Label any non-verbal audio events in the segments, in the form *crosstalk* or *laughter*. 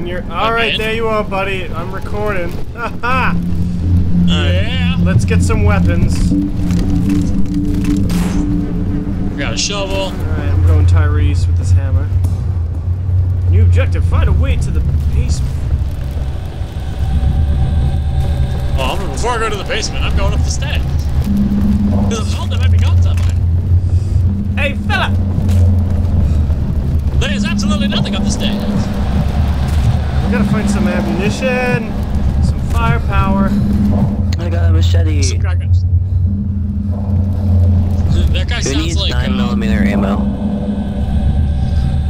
When you're all right, there you are, buddy. I'm recording. Haha. Yeah. Let's get some weapons. Got a shovel. All right, I'm going Tyreese with this hammer. New objective: find a way to the basement. Oh, well, before I go to the basement, I'm going up the stairs. Oh, there might be guns up there. Hey, fella! There's absolutely nothing up the stairs. We gotta find some ammunition, some firepower. I got a machete. Some crackers. That guy Who sounds needs like 9 uh, millimeter ammo?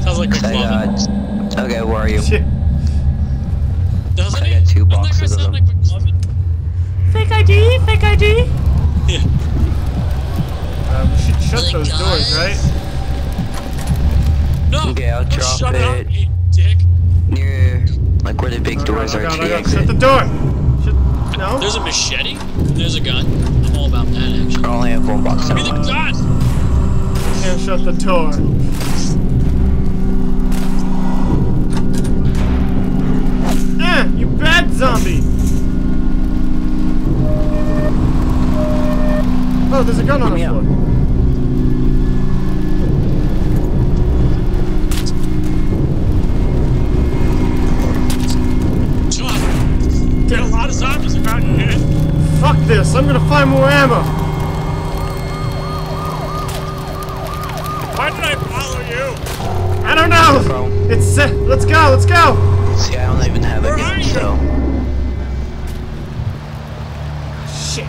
sounds like a I McLovin. got. Okay, where are you? Shit. Doesn't I he? got two Doesn't that guy boxes of them. like Fake ID, fake ID. Yeah. Uh, we should shut Really, those doors, right? No. Okay, I'll don't drop shut it. up, you dick. Near, like where the big Oh, doors God, are to God, the Shut the door. Shut. No. There's a machete. There's a gun. I'm all about that action. I only have one box Give me the ammo. gun. Can't shut the door. Ah, you bad zombie! Oh, there's a gun on Let the me floor. John, this, I'm gonna find more ammo! Why did I follow you? I don't know! Bro. It's uh, let's go, let's go! See, I don't even have a Where are gun, you? so. Shit.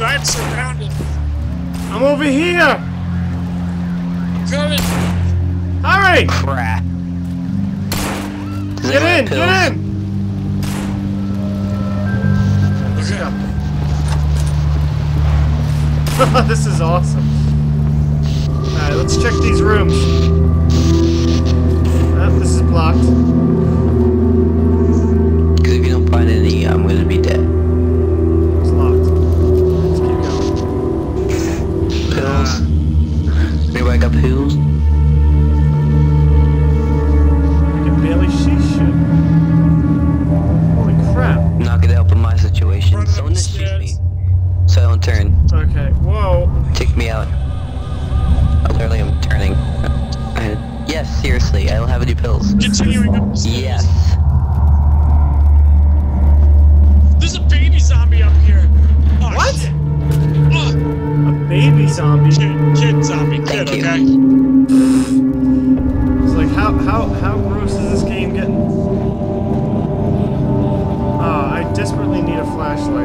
I'm surrounded. I'm over here! I'm coming. Hurry! Crap. Does Get in, have get in! *laughs* this is awesome. Alright, let's check these rooms. Ah, this is blocked.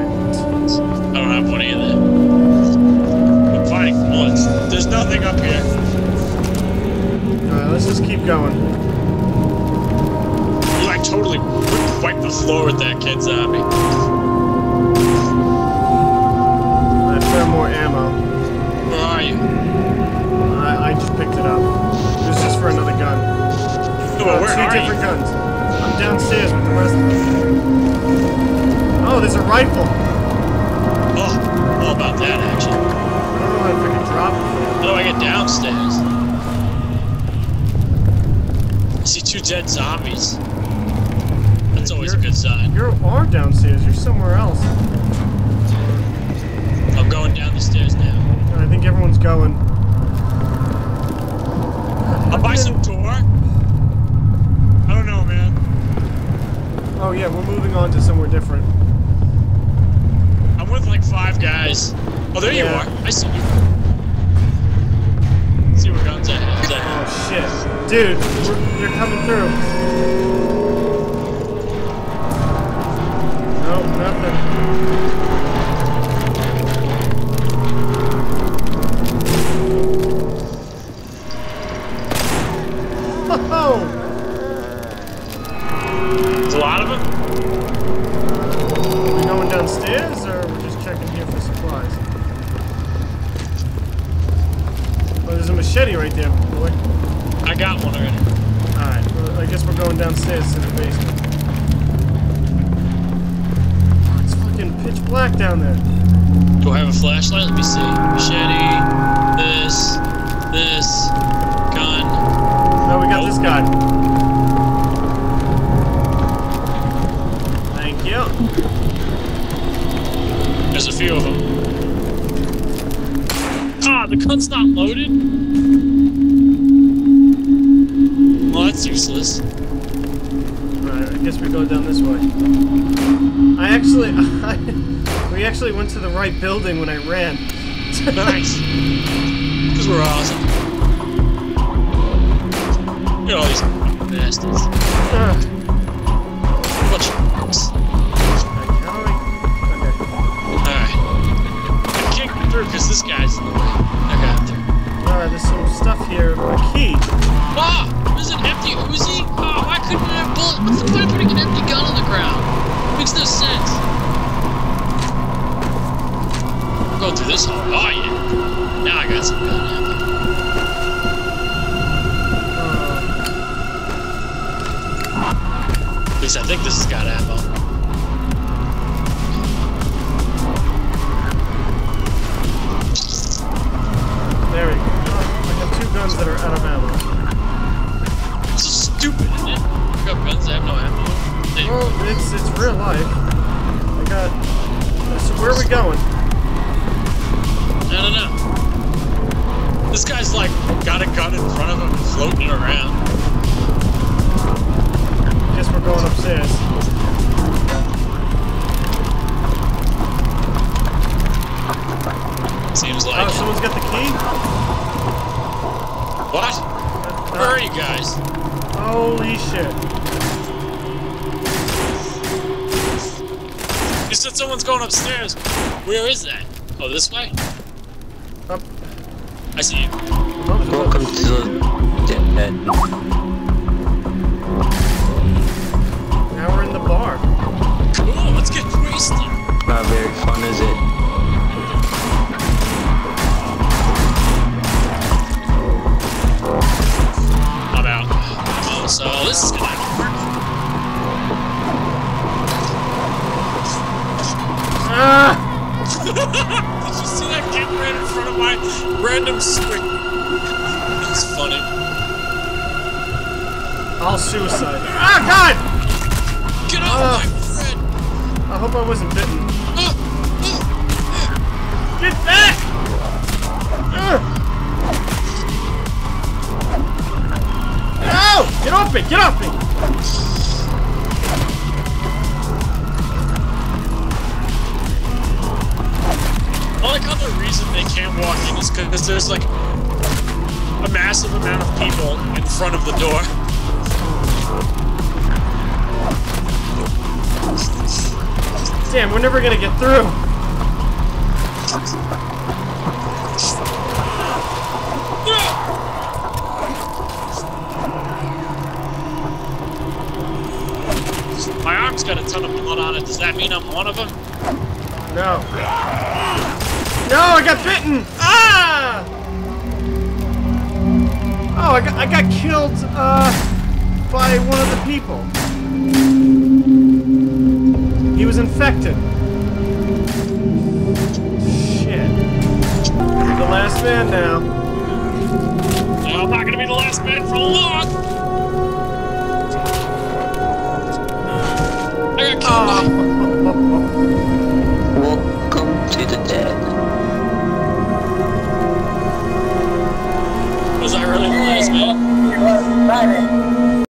I don't have one either. I'm finding bullets. There's nothing up here. Alright, let's just keep going. You like totally wiped the floor with that kid zombie. I found more ammo. Where are you? I, I just picked it up. This is for another gun. Oh, Uh, where two different you? guns. I'm downstairs with the rest of them. Oh, there's a rifle. Oh, all about that action. don't know if I can drop it. How do I get downstairs? I see two dead zombies. That's always a You're- good sign. You are downstairs. You're somewhere else. I'm going down the stairs now. I think everyone's going. I'll buy some door. I don't know, man. Oh yeah, we're moving on to somewhere different. I'm with like five guys. Oh, there you are. I see you. see what guns have. Oh shit, dude, you're coming through. No, nothing. Oh, There's a lot of them. we going downstairs or machete right there, boy. I got one already. Alright, well, I guess we're going downstairs to the basement. Oh, it's fucking pitch black down there. Do I have a flashlight? Let me see. Machete, this, this, gun. No, we got nope. this gun. Thank you. There's a few of them. Ah, guy. gun's not loaded? Well, that's useless. Alright, I guess we go down this way. I actually, *laughs* we actually went to the right building when I ran. Nice. *laughs* Because we're awesome. Look at all these bastards. Ugh. Bunch of f***s. How do I- okay. Alright. I can't get through because this guy's in the way. Stuff here. A key. Ah! There's an empty Uzi? Oh, why couldn't I have bullet? What's the point of putting an empty gun on the ground? Makes no sense. We're going through this hole. Oh, yeah. Now I got some gun ammo. At least I think this has got ammo. there we go. Guns that are out of ammo. This is stupid, isn't it? I got guns that have no ammo. Hey, Well, it's it's real life. I got. So where are we going? I don't know. This guy's like got a gun in front of him floating around. Holy shit! You said someone's going upstairs. Where is that? Oh, this way? Up. I see you. Welcome to the dead. Did you see that kid right in front of my random swing? It's funny. I'll suicide. Ah, God! Get off Ah. my friend! I hope I wasn't bitten. Ah, ah, Get back! No! Get off me! Get off me! I like how the reason they can't walk in is because there's like a massive amount of people in front of the door. Damn, we're never gonna get through. My arm's got a ton of blood on it. Does that mean I'm one of them? No. No, I got bitten! Ah! Oh, I got, I got killed uh, by one of the people. He was infected. Shit. You're the last man now. Well, I'm not gonna be the last man for long! I got killed! Oh. Welcome to the dead. because I really was, man.